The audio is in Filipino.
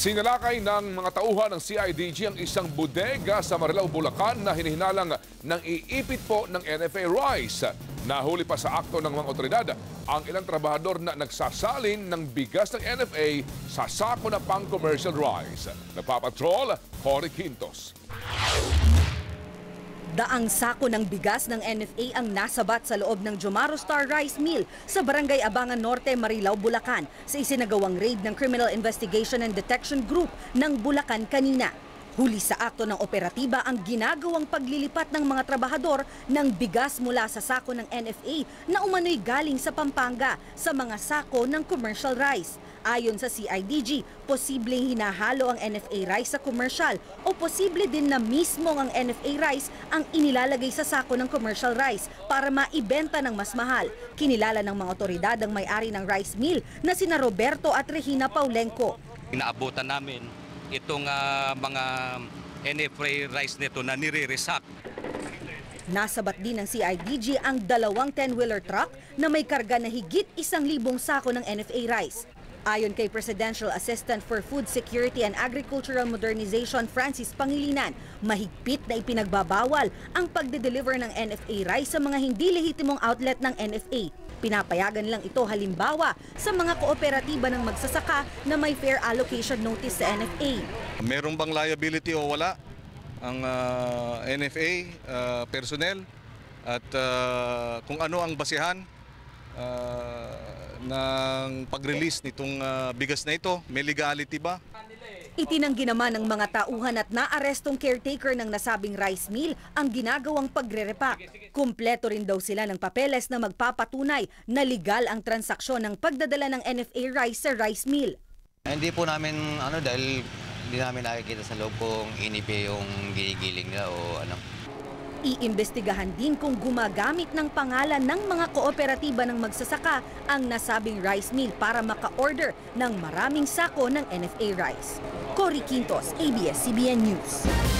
Sinalakay ng mga tauhan ng CIDG ang isang bodega sa Marilao, Bulacan na hinihinalang ng iipit po ng NFA rice. Nahuli pa sa akto ng mga otoridad ang ilang trabahador na nagsasalin ng bigas ng NFA sa sako na pang commercial rice. Nagpapatrol, Cory Quintos. Daang sako ng bigas ng NFA ang nasabat sa loob ng Jomaro Star Rice Mill sa Barangay Abangan Norte, Marilao, Bulacan sa isinagawang raid ng Criminal Investigation and Detection Group ng Bulacan kanina. Huli sa akto ng operatiba ang ginagawang paglilipat ng mga trabahador ng bigas mula sa sako ng NFA na umano'y galing sa Pampanga sa mga sako ng commercial rice. Ayon sa CIDG, posibleng hinahalo ang NFA rice sa commercial o posible din na mismo ang NFA rice ang inilalagay sa sako ng commercial rice para maibenta ng mas mahal. Kinilala ng mga otoridad ang may-ari ng rice mill na sina Roberto at Regina Paulenco. Inaabutan namin itong ah, mga NFA rice nito na nire-resack Nasabat din ng CIDG ang dalawang 10-wheeler truck na may karga na higit isang libong sako ng NFA rice. Ayon kay Presidential Assistant for Food Security and Agricultural Modernization Francis Pangilinan, mahigpit na ipinagbabawal ang pagde-deliver ng NFA rice sa mga hindi lehitimong outlet ng NFA. Pinapayagan lang ito halimbawa sa mga kooperatiba ng magsasaka na may fair allocation notice sa NFA. Meron bang liability o wala ang ah, NFA ah, personnel at ah, kung ano ang basihan ah, ng pag-release nitong ah, bigas na ito? May legality ba? Itinanggi naman ng mga tauhan at naarestong caretaker ng nasabing rice mill ang ginagawang pagre-repack. Kumpleto rin daw sila ng papeles na magpapatunay na legal ang transaksyon ng pagdadala ng NFA rice sa rice mill. Hindi po namin ano dahil hindi namin nakikita sa loob kung inipi yung ginigiling nila o ano. Iimbestigahan din kung gumagamit ng pangalan ng mga kooperatiba ng magsasaka ang nasabing rice mill para maka-order ng maraming sako ng NFA rice. Cory Quintos, ABS-CBN News.